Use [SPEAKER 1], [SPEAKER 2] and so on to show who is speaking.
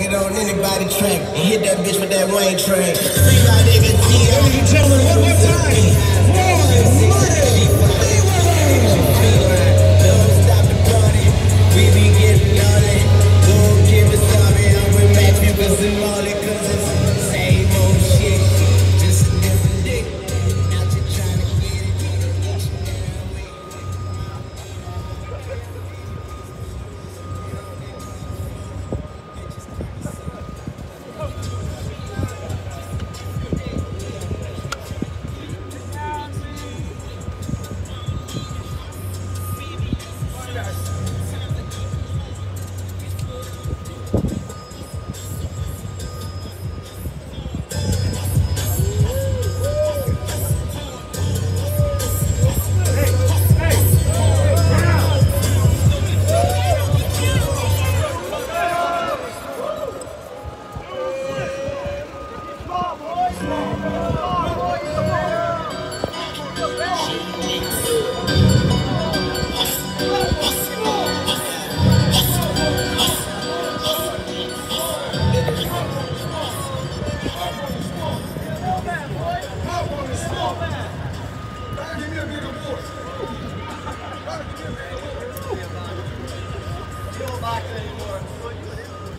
[SPEAKER 1] Get on anybody track and hit that bitch with that rain train. Free my nigga.
[SPEAKER 2] kill a box anymore.